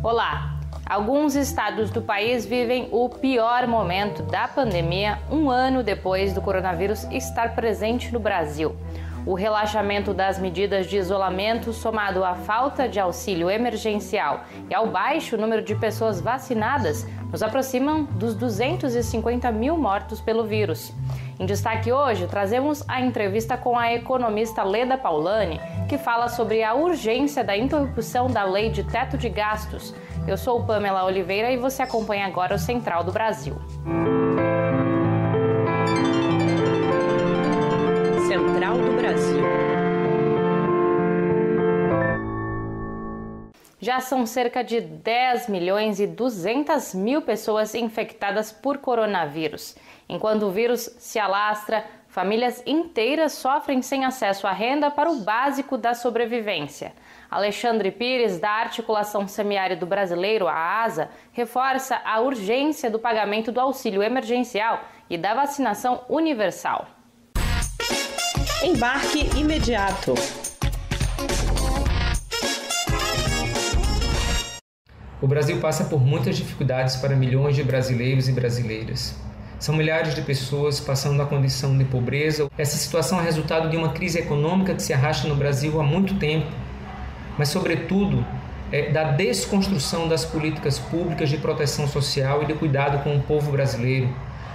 Olá! Alguns estados do país vivem o pior momento da pandemia um ano depois do coronavírus estar presente no Brasil. O relaxamento das medidas de isolamento, somado à falta de auxílio emergencial e ao baixo número de pessoas vacinadas, nos aproximam dos 250 mil mortos pelo vírus. Em destaque hoje, trazemos a entrevista com a economista Leda Paulani, que fala sobre a urgência da interrupção da lei de teto de gastos. Eu sou Pamela Oliveira e você acompanha agora o Central do Brasil. Central do Brasil. Já são cerca de 10 milhões e 200 mil pessoas infectadas por coronavírus. Enquanto o vírus se alastra, famílias inteiras sofrem sem acesso à renda para o básico da sobrevivência. Alexandre Pires, da Articulação Semiárido Brasileiro, a ASA, reforça a urgência do pagamento do auxílio emergencial e da vacinação universal. Embarque imediato. O Brasil passa por muitas dificuldades para milhões de brasileiros e brasileiras. São milhares de pessoas passando a condição de pobreza. Essa situação é resultado de uma crise econômica que se arrasta no Brasil há muito tempo, mas, sobretudo, é da desconstrução das políticas públicas de proteção social e de cuidado com o povo brasileiro.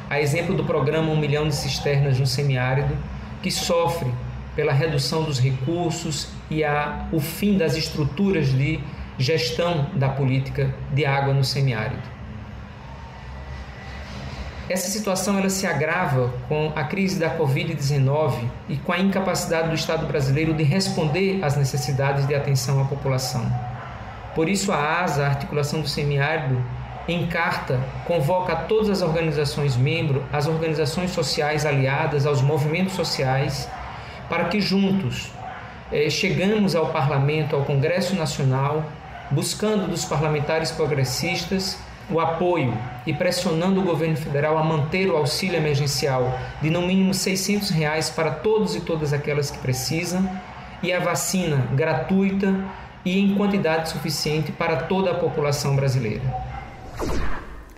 A exemplo do programa Um Milhão de Cisternas no Semiárido, que sofre pela redução dos recursos e a, o fim das estruturas de gestão da política de água no semiárido. Essa situação ela se agrava com a crise da Covid-19 e com a incapacidade do Estado brasileiro de responder às necessidades de atenção à população. Por isso, a ASA, a Articulação do Semiárido, em carta, convoca todas as organizações membro, as organizações sociais aliadas aos movimentos sociais, para que juntos eh, chegamos ao Parlamento, ao Congresso Nacional, buscando dos parlamentares progressistas o apoio e pressionando o governo federal a manter o auxílio emergencial de no mínimo 600 reais para todos e todas aquelas que precisam e a vacina gratuita e em quantidade suficiente para toda a população brasileira.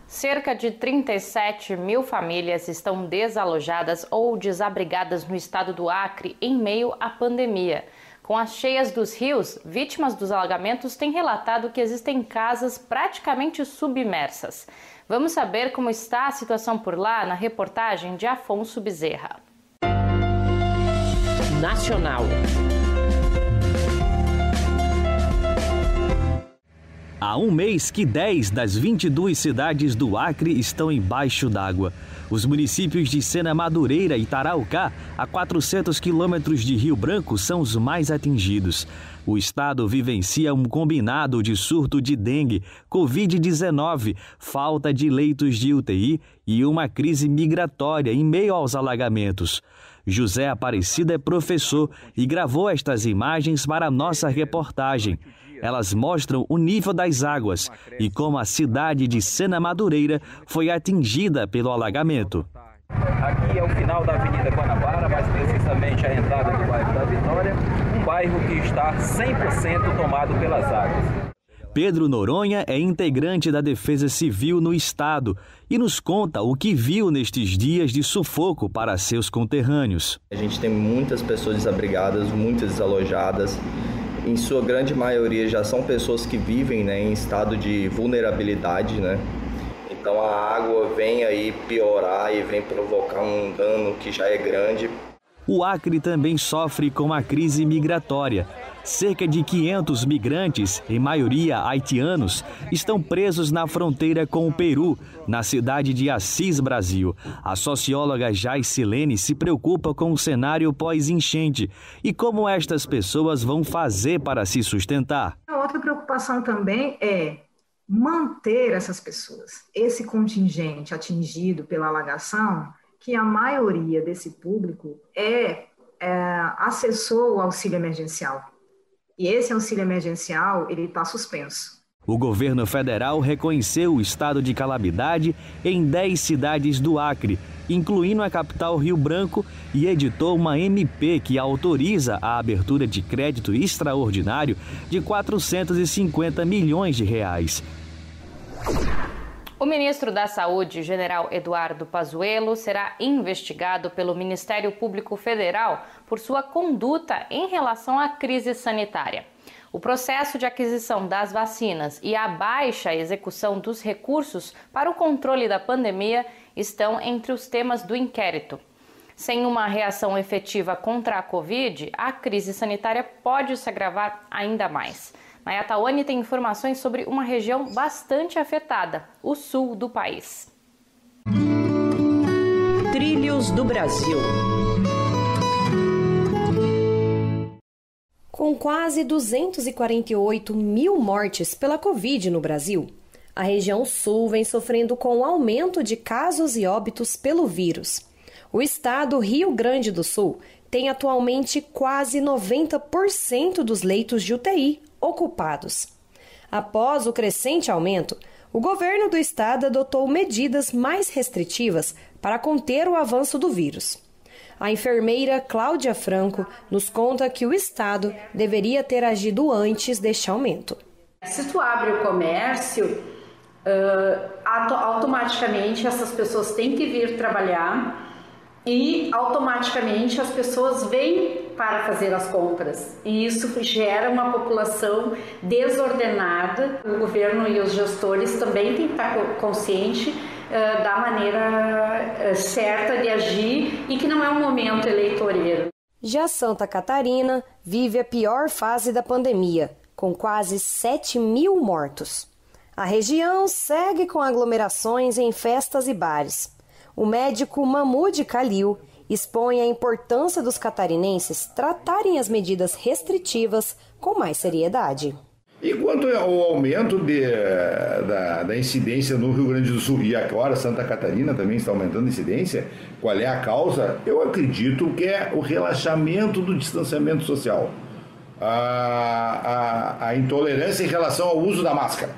Cerca de 37 mil famílias estão desalojadas ou desabrigadas no estado do Acre em meio à pandemia. Com as cheias dos rios, vítimas dos alagamentos têm relatado que existem casas praticamente submersas. Vamos saber como está a situação por lá na reportagem de Afonso Bezerra. Nacional. Há um mês que 10 das 22 cidades do Acre estão embaixo d'água. Os municípios de Sena Madureira e Taraucá, a 400 quilômetros de Rio Branco, são os mais atingidos. O estado vivencia um combinado de surto de dengue, Covid-19, falta de leitos de UTI e uma crise migratória em meio aos alagamentos. José Aparecido é professor e gravou estas imagens para a nossa reportagem. Elas mostram o nível das águas e como a cidade de Sena Madureira foi atingida pelo alagamento. Aqui é o final da Avenida Guanabara, mais precisamente a entrada do bairro da Vitória, um bairro que está 100% tomado pelas águas. Pedro Noronha é integrante da Defesa Civil no Estado e nos conta o que viu nestes dias de sufoco para seus conterrâneos. A gente tem muitas pessoas desabrigadas, muitas desalojadas. Em sua grande maioria já são pessoas que vivem né, em estado de vulnerabilidade, né? Então a água vem aí piorar e vem provocar um dano que já é grande. O Acre também sofre com a crise migratória. Cerca de 500 migrantes, em maioria haitianos, estão presos na fronteira com o Peru, na cidade de Assis, Brasil. A socióloga Jaice Lene se preocupa com o cenário pós-enchente e como estas pessoas vão fazer para se sustentar. A outra preocupação também é manter essas pessoas, esse contingente atingido pela alagação, que a maioria desse público é, é acessou o auxílio emergencial. E esse auxílio emergencial, ele está suspenso. O governo federal reconheceu o estado de calamidade em 10 cidades do Acre, incluindo a capital Rio Branco, e editou uma MP que autoriza a abertura de crédito extraordinário de 450 milhões de reais. O ministro da Saúde, general Eduardo Pazuello, será investigado pelo Ministério Público Federal por sua conduta em relação à crise sanitária. O processo de aquisição das vacinas e a baixa execução dos recursos para o controle da pandemia estão entre os temas do inquérito. Sem uma reação efetiva contra a Covid, a crise sanitária pode se agravar ainda mais. Nayatawane tem informações sobre uma região bastante afetada, o sul do país. Trilhos do Brasil. Com quase 248 mil mortes pela Covid no Brasil, a região sul vem sofrendo com o aumento de casos e óbitos pelo vírus. O estado Rio Grande do Sul tem atualmente quase 90% dos leitos de UTI ocupados. Após o crescente aumento, o governo do estado adotou medidas mais restritivas para conter o avanço do vírus. A enfermeira Cláudia Franco nos conta que o Estado deveria ter agido antes deste aumento. Se tu abre o comércio, uh, automaticamente essas pessoas têm que vir trabalhar e automaticamente as pessoas vêm para fazer as compras. E isso gera uma população desordenada. O governo e os gestores também têm que estar conscientes uh, da maneira certa de agir e que não é um momento eleitoreiro. Já Santa Catarina vive a pior fase da pandemia, com quase 7 mil mortos. A região segue com aglomerações em festas e bares o médico Mahmoud Khalil expõe a importância dos catarinenses tratarem as medidas restritivas com mais seriedade. E quanto ao aumento de, da, da, incidência no Rio Grande do Sul e agora Santa Catarina também está aumentando a incidência, qual é a causa? Eu acredito que é o relaxamento do distanciamento social, a, a, a intolerância em relação ao uso da máscara,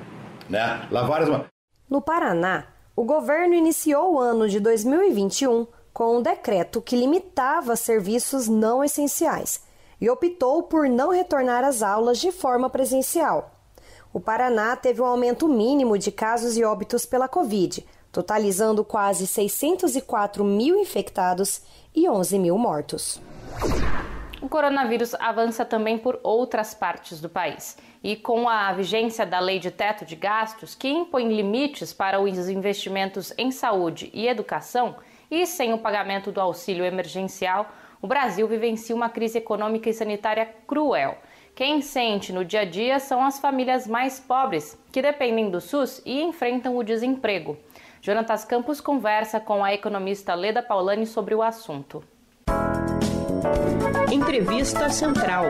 né? Lavar as mãos. No Paraná, o governo iniciou o ano de 2021 com um decreto que limitava serviços não essenciais e optou por não retornar às aulas de forma presencial. O Paraná teve um aumento mínimo de casos e óbitos pela Covid, totalizando quase 604 mil infectados e 11 mil mortos. O coronavírus avança também por outras partes do país. E com a vigência da Lei de Teto de Gastos, que impõe limites para os investimentos em saúde e educação, e sem o pagamento do auxílio emergencial, o Brasil vivencia uma crise econômica e sanitária cruel. Quem sente no dia a dia são as famílias mais pobres, que dependem do SUS e enfrentam o desemprego. Jonatas Campos conversa com a economista Leda Paulani sobre o assunto. Entrevista Central.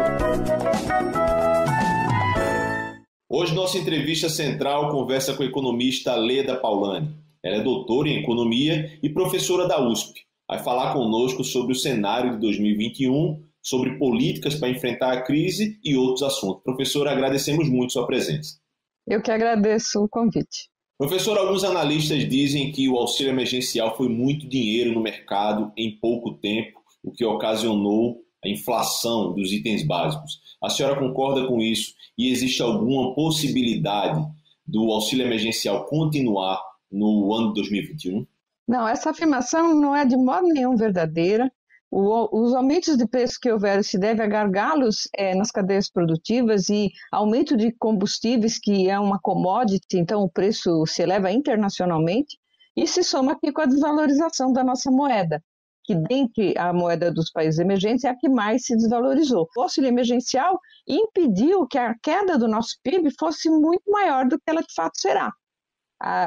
Hoje, nossa entrevista central conversa com a economista Leda Paulani. Ela é doutora em economia e professora da USP. Vai falar conosco sobre o cenário de 2021, sobre políticas para enfrentar a crise e outros assuntos. Professora, agradecemos muito sua presença. Eu que agradeço o convite. Professor, alguns analistas dizem que o auxílio emergencial foi muito dinheiro no mercado em pouco tempo, o que ocasionou a inflação dos itens básicos. A senhora concorda com isso e existe alguma possibilidade do auxílio emergencial continuar no ano de 2021? Não, essa afirmação não é de modo nenhum verdadeira. O, os aumentos de preço que houveram se devem a gargalos é, nas cadeias produtivas e aumento de combustíveis, que é uma commodity, então o preço se eleva internacionalmente, e se soma aqui com a desvalorização da nossa moeda que dentre a moeda dos países emergentes é a que mais se desvalorizou. O auxílio emergencial impediu que a queda do nosso PIB fosse muito maior do que ela de fato será.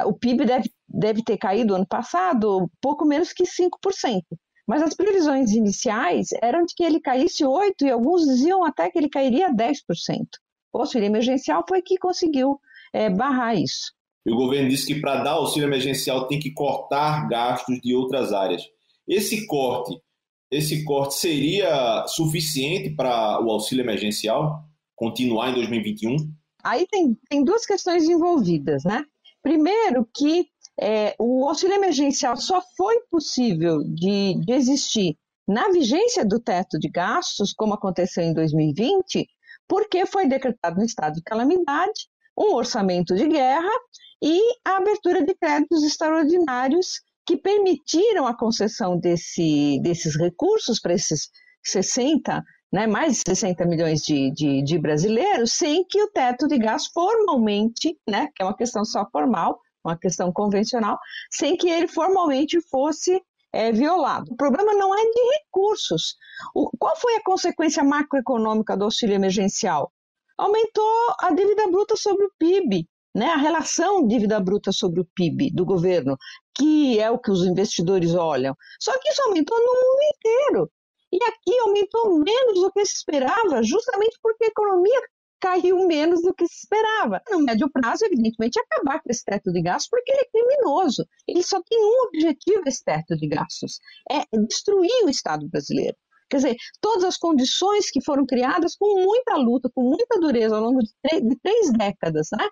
O PIB deve, deve ter caído ano passado pouco menos que 5%. Mas as previsões iniciais eram de que ele caísse 8% e alguns diziam até que ele cairia 10%. O auxílio emergencial foi que conseguiu é, barrar isso. E o governo disse que para dar auxílio emergencial tem que cortar gastos de outras áreas. Esse corte, esse corte seria suficiente para o auxílio emergencial continuar em 2021? Aí tem, tem duas questões envolvidas, né? Primeiro, que é, o auxílio emergencial só foi possível de, de existir na vigência do teto de gastos, como aconteceu em 2020, porque foi decretado um estado de calamidade, um orçamento de guerra e a abertura de créditos extraordinários que permitiram a concessão desse, desses recursos para esses 60, né, mais de 60 milhões de, de, de, brasileiros, sem que o teto de gás formalmente, né, que é uma questão só formal, uma questão convencional, sem que ele formalmente fosse é, violado. O problema não é de recursos. O, qual foi a consequência macroeconômica do auxílio emergencial? Aumentou a dívida bruta sobre o PIB, né, a relação dívida bruta sobre o PIB do governo, que é o que os investidores olham. Só que isso aumentou no mundo inteiro. E aqui aumentou menos do que se esperava, justamente porque a economia caiu menos do que se esperava. No médio prazo, evidentemente, acabar com esse teto de gastos, porque ele é criminoso. Ele só tem um objetivo, esse teto de gastos, é destruir o Estado brasileiro. Quer dizer, todas as condições que foram criadas com muita luta, com muita dureza ao longo de de três décadas, né?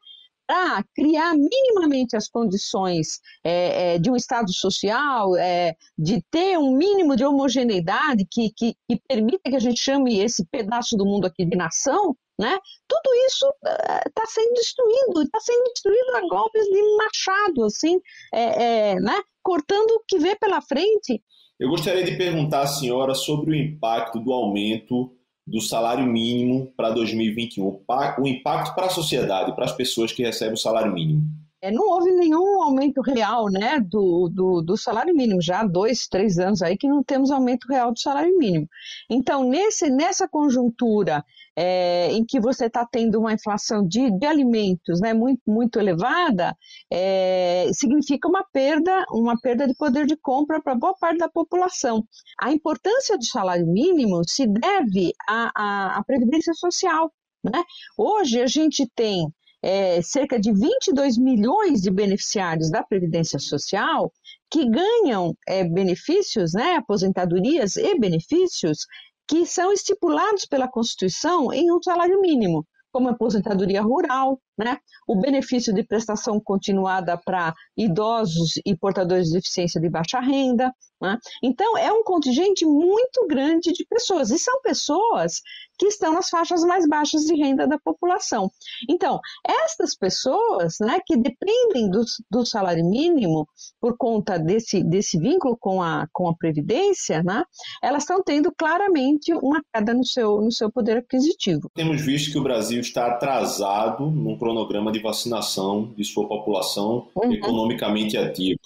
Para criar minimamente as condições é, é, de um Estado social, é, de ter um mínimo de homogeneidade que, que, que, permita que a gente chame esse pedaço do mundo aqui de nação, né? tudo isso está sendo destruído, está sendo destruído a golpes de machado, assim, é, é, né? cortando o que vê pela frente. Eu gostaria de perguntar à senhora sobre o impacto do aumento do salário mínimo para 2021, o impacto para a sociedade, para as pessoas que recebem o salário mínimo? É, não houve nenhum aumento real né, do, do, do, salário mínimo, já há dois, três anos aí que não temos aumento real do salário mínimo. Então, nesse, nessa conjuntura é, em que você está tendo uma inflação de, de alimentos né, muito, muito elevada, é, significa uma perda, uma perda de poder de compra para boa parte da população. A importância do salário mínimo se deve à, à, à Previdência Social. Né? Hoje a gente tem é, cerca de 22 milhões de beneficiários da Previdência Social que ganham é, benefícios, né, aposentadorias e benefícios que são estipulados pela Constituição em um salário mínimo, como aposentadoria rural, né, o benefício de prestação continuada para idosos e portadores de deficiência de baixa renda. Né? Então, é um contingente muito grande de pessoas, e são pessoas que estão nas faixas mais baixas de renda da população. Então, estas pessoas né, que dependem do, do salário mínimo por conta desse, desse vínculo com a, com a Previdência, né, elas estão tendo claramente uma queda no seu, no seu poder aquisitivo. Temos visto que o Brasil está atrasado no cronograma de vacinação de sua população uhum. economicamente ativa.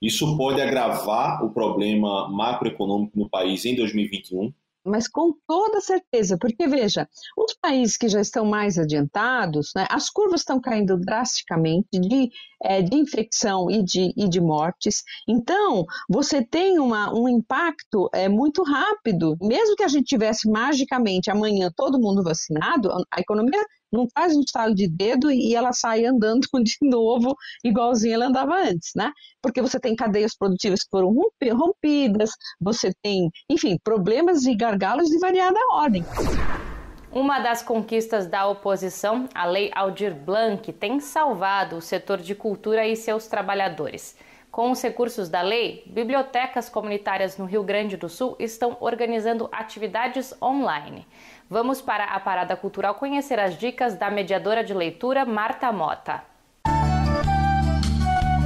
Isso pode agravar o problema macroeconômico no país em 2021? mas com toda certeza, porque veja, os países que já estão mais adiantados, né, as curvas estão caindo drasticamente de, é, de infecção e de, e de mortes, então você tem uma, um impacto é, muito rápido, mesmo que a gente tivesse magicamente amanhã todo mundo vacinado, a economia não faz um estalo de dedo e ela sai andando de novo, igualzinho ela andava antes, né? Porque você tem cadeias produtivas que foram rompidas, você tem, enfim, problemas e gargalos de variada ordem. Uma das conquistas da oposição, a Lei Aldir Blanc, tem salvado o setor de cultura e seus trabalhadores. Com os recursos da lei, bibliotecas comunitárias no Rio Grande do Sul estão organizando atividades online. Vamos para a Parada Cultural conhecer as dicas da mediadora de leitura Marta Mota.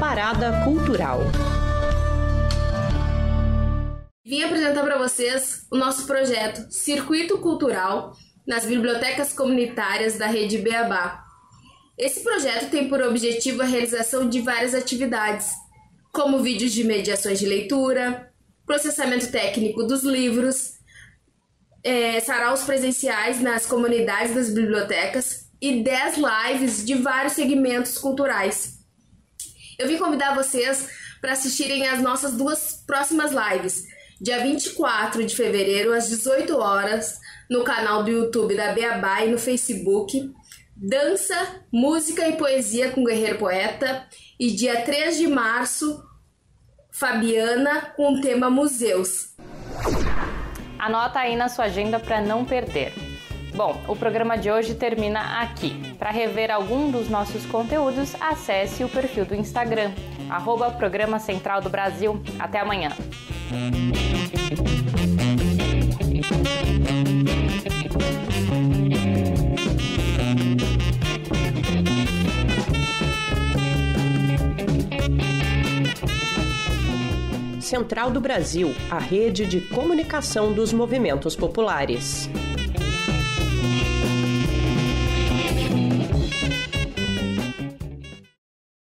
Parada Cultural. Vim apresentar para vocês o nosso projeto Circuito Cultural nas bibliotecas comunitárias da rede Beabá. Esse projeto tem por objetivo a realização de várias atividades, como vídeos de mediações de leitura, processamento técnico dos livros, é, saraus presenciais nas comunidades das bibliotecas e 10 lives de vários segmentos culturais. Eu vim convidar vocês para assistirem às nossas duas próximas lives, dia 24 de fevereiro, às 18 horas, no canal do YouTube da Beabá e no Facebook, Dança, Música e Poesia com Guerreiro Poeta, e dia 3 de março, Fabiana com o tema Museus. Anota aí na sua agenda para não perder. Bom, o programa de hoje termina aqui. Para rever algum dos nossos conteúdos, acesse o perfil do Instagram, arroba Programa Central do Brasil. Até amanhã. Central do Brasil, a rede de comunicação dos movimentos populares.